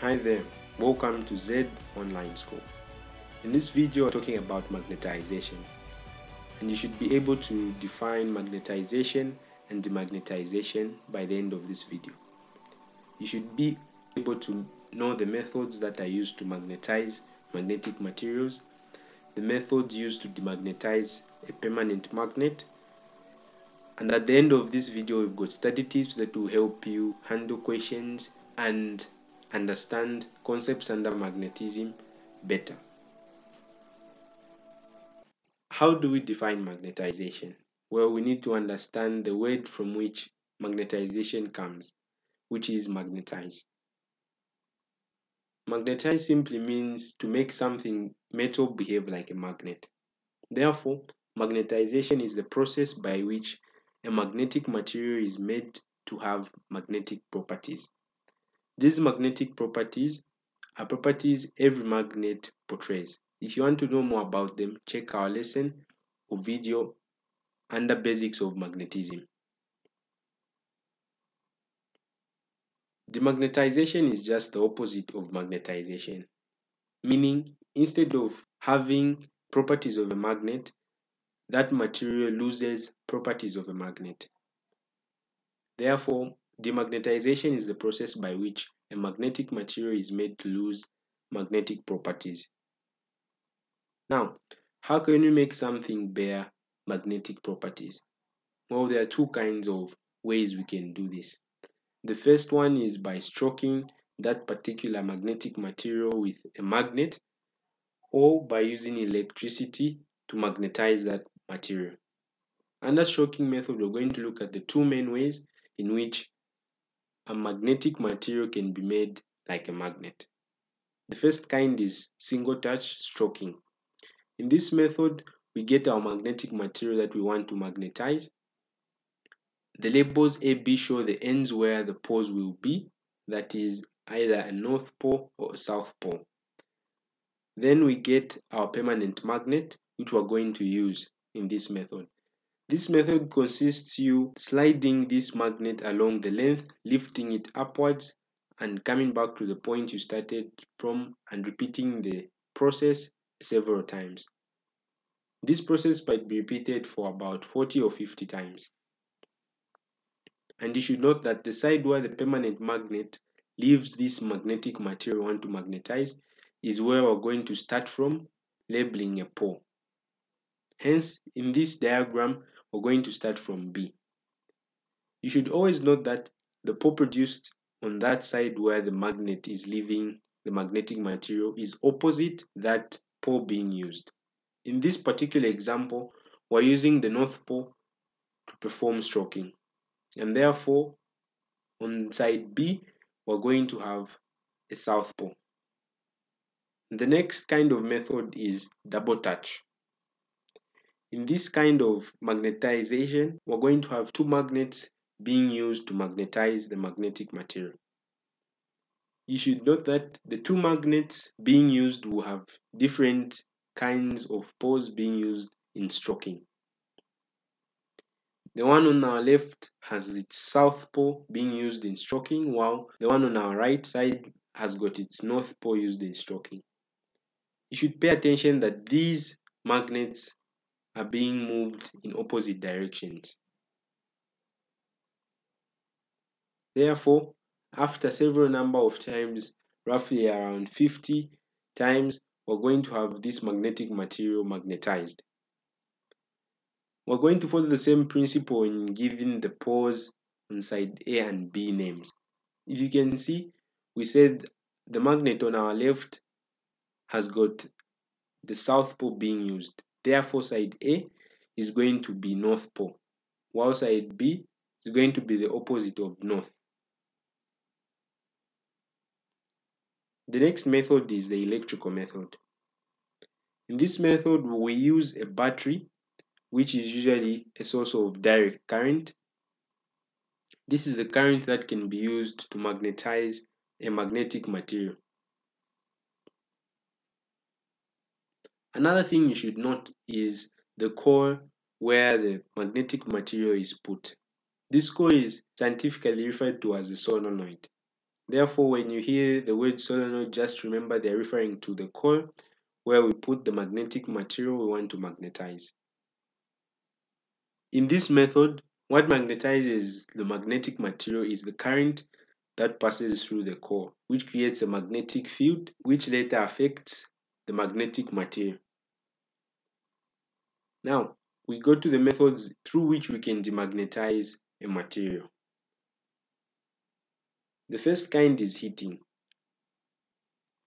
Hi there, welcome to Zed Online School. In this video we're talking about magnetization and you should be able to define magnetization and demagnetization by the end of this video. You should be able to know the methods that are used to magnetize magnetic materials, the methods used to demagnetize a permanent magnet, and at the end of this video we've got study tips that will help you handle questions and understand concepts under magnetism better. How do we define magnetization? Well, we need to understand the word from which magnetization comes, which is magnetize. Magnetize simply means to make something metal behave like a magnet. Therefore, magnetization is the process by which a magnetic material is made to have magnetic properties. These magnetic properties are properties every magnet portrays. If you want to know more about them, check our lesson or video under basics of magnetism. Demagnetization is just the opposite of magnetization, meaning instead of having properties of a magnet, that material loses properties of a magnet. Therefore, demagnetization is the process by which a magnetic material is made to lose magnetic properties. Now, how can we make something bear magnetic properties? Well, there are two kinds of ways we can do this. The first one is by stroking that particular magnetic material with a magnet or by using electricity to magnetize that material. Under stroking method, we're going to look at the two main ways in which a magnetic material can be made like a magnet. The first kind is single touch stroking. In this method, we get our magnetic material that we want to magnetize. The labels AB show the ends where the poles will be, that is either a north pole or a south pole. Then we get our permanent magnet, which we're going to use in this method. This method consists you sliding this magnet along the length, lifting it upwards and coming back to the point you started from and repeating the process several times. This process might be repeated for about 40 or 50 times. And you should note that the side where the permanent magnet leaves this magnetic material want to magnetize is where we're going to start from labeling a pole. Hence, in this diagram, we're going to start from B. You should always note that the pole produced on that side where the magnet is leaving the magnetic material is opposite that pole being used. In this particular example, we're using the north pole to perform stroking and therefore on side B we're going to have a south pole. The next kind of method is double touch. In this kind of magnetization, we're going to have two magnets being used to magnetize the magnetic material. You should note that the two magnets being used will have different kinds of poles being used in stroking. The one on our left has its south pole being used in stroking, while the one on our right side has got its north pole used in stroking. You should pay attention that these magnets are being moved in opposite directions. Therefore, after several number of times, roughly around 50 times, we're going to have this magnetic material magnetized. We're going to follow the same principle in giving the poles on side A and B names. If you can see, we said the magnet on our left has got the south pole being used. Therefore, side A is going to be north pole, while side B is going to be the opposite of north. The next method is the electrical method. In this method, we use a battery which is usually a source of direct current. This is the current that can be used to magnetize a magnetic material. Another thing you should note is the core where the magnetic material is put. This core is scientifically referred to as the solenoid. Therefore, when you hear the word solenoid, just remember they're referring to the core where we put the magnetic material we want to magnetize. In this method, what magnetizes the magnetic material is the current that passes through the core, which creates a magnetic field which later affects the magnetic material. Now, we go to the methods through which we can demagnetize a material. The first kind is heating.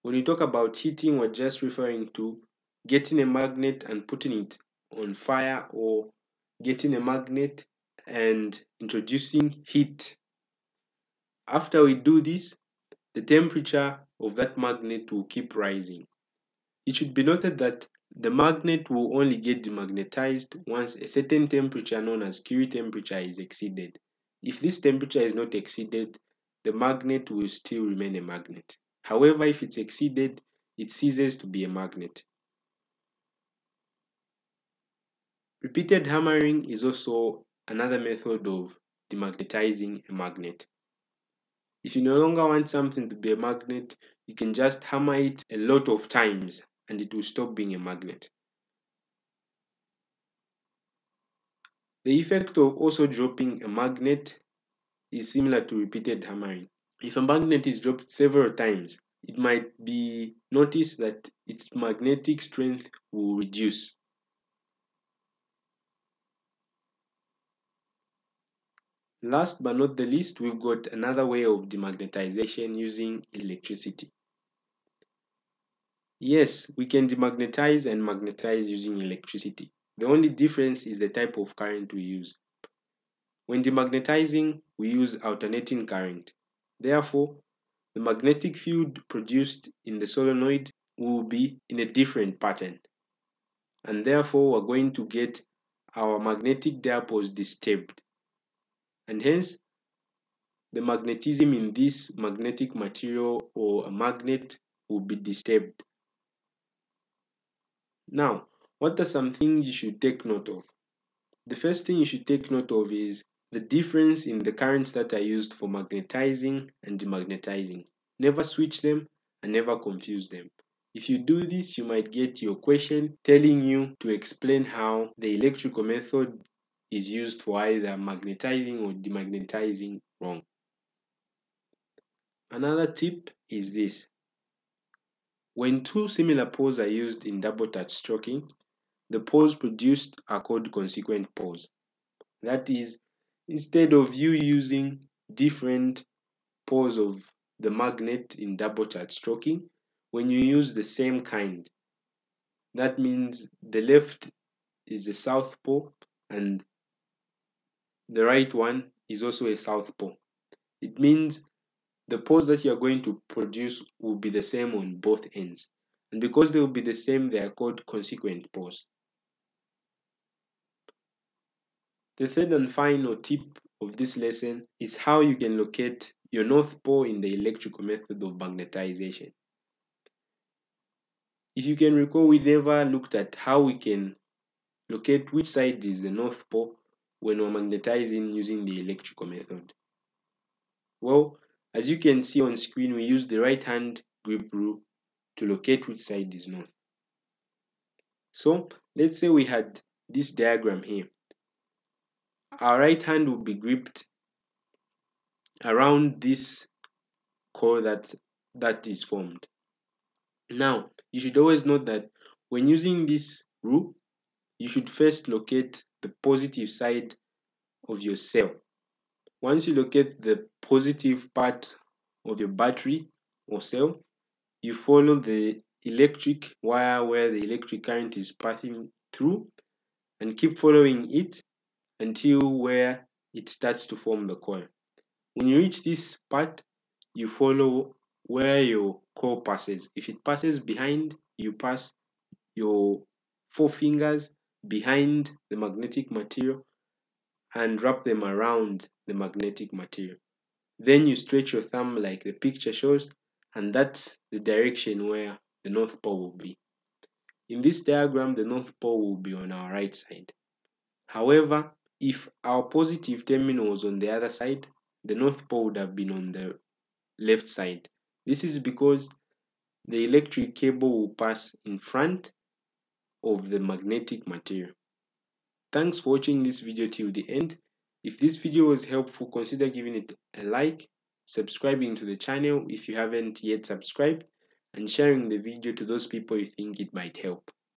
When we talk about heating, we're just referring to getting a magnet and putting it on fire or getting a magnet and introducing heat. After we do this, the temperature of that magnet will keep rising. It should be noted that the magnet will only get demagnetized once a certain temperature known as Curie temperature is exceeded. If this temperature is not exceeded, the magnet will still remain a magnet. However, if it's exceeded, it ceases to be a magnet. Repeated hammering is also another method of demagnetizing a magnet. If you no longer want something to be a magnet, you can just hammer it a lot of times and it will stop being a magnet. The effect of also dropping a magnet is similar to repeated hammering. If a magnet is dropped several times, it might be noticed that its magnetic strength will reduce. Last but not the least, we've got another way of demagnetization using electricity. Yes, we can demagnetize and magnetize using electricity. The only difference is the type of current we use. When demagnetizing, we use alternating current. Therefore, the magnetic field produced in the solenoid will be in a different pattern. And therefore, we're going to get our magnetic dipoles disturbed. And hence, the magnetism in this magnetic material or a magnet will be disturbed. Now, what are some things you should take note of? The first thing you should take note of is the difference in the currents that are used for magnetizing and demagnetizing. Never switch them and never confuse them. If you do this, you might get your question telling you to explain how the electrical method is used for either magnetizing or demagnetizing wrong. Another tip is this. When two similar poles are used in double touch stroking, the poles produced are called consequent poles. That is, instead of you using different poles of the magnet in double touch stroking, when you use the same kind, that means the left is a south pole and the right one is also a south pole. It means the poles that you are going to produce will be the same on both ends. And because they will be the same, they are called consequent poles. The third and final tip of this lesson is how you can locate your north pole in the electrical method of magnetization. If you can recall, we never looked at how we can locate which side is the north pole when we're magnetizing using the electrical method. Well, as you can see on screen, we use the right hand grip rule to locate which side is north. So let's say we had this diagram here. Our right hand will be gripped around this core that that is formed. Now, you should always note that when using this rule, you should first locate the positive side of your cell once you locate the positive part of your battery or cell, you follow the electric wire where the electric current is passing through and keep following it until where it starts to form the coil. When you reach this part, you follow where your core passes. If it passes behind, you pass your four fingers behind the magnetic material and wrap them around the magnetic material. Then you stretch your thumb like the picture shows, and that's the direction where the North Pole will be. In this diagram, the North Pole will be on our right side. However, if our positive terminal was on the other side, the North Pole would have been on the left side. This is because the electric cable will pass in front of the magnetic material. Thanks for watching this video till the end. If this video was helpful, consider giving it a like, subscribing to the channel if you haven't yet subscribed, and sharing the video to those people you think it might help.